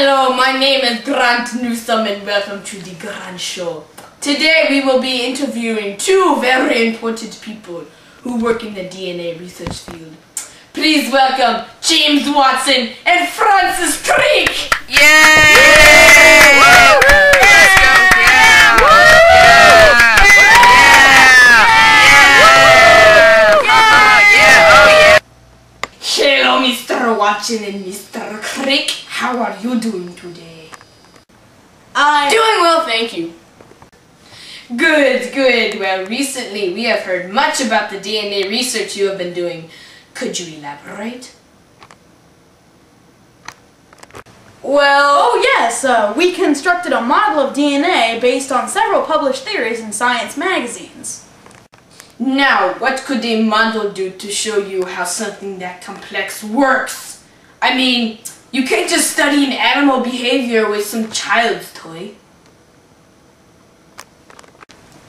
Hello, my name is Grant Newsom and welcome to the Grant Show. Today we will be interviewing two very important people who work in the DNA research field. Please welcome James Watson and Francis Crick! Hello, Mr. Watson and Mr. Crick. How are you doing today? I Doing well, thank you. Good, good. Well, recently we have heard much about the DNA research you have been doing. Could you elaborate? Well, oh yes, uh, we constructed a model of DNA based on several published theories in science magazines. now what could a model do to show you how something that complex works? I mean, you can't just study an animal behavior with some child's toy.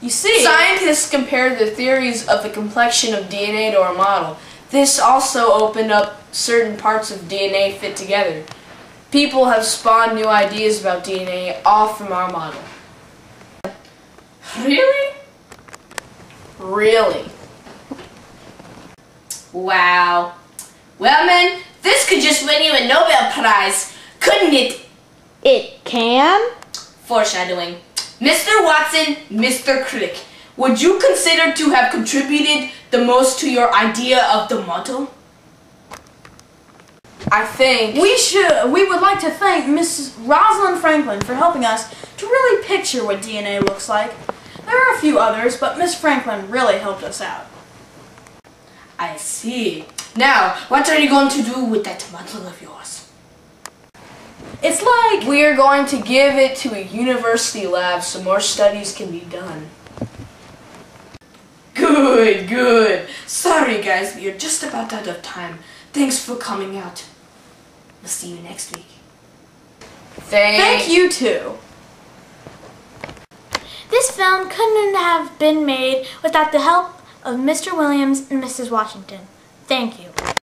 You see, Scientists compared the theories of the complexion of DNA to our model. This also opened up certain parts of DNA fit together. People have spawned new ideas about DNA all from our model. Really? Really? Wow. Well, man, this could just win you a Nobel Prize, couldn't it? It can? Foreshadowing. Mr. Watson, Mr. Crick, would you consider to have contributed the most to your idea of the model? I think. we should we would like to thank Mrs. Rosalind Franklin for helping us to really picture what DNA looks like. There are a few others, but Miss Franklin really helped us out. I see. Now, what are you going to do with that model of yours? It's like We're going to give it to a university lab so more studies can be done. Good, good. Sorry guys, we are just about out of time. Thanks for coming out. We'll see you next week. Thanks. Thank you too. This film couldn't have been made without the help of Mr. Williams and Mrs. Washington. Thank you.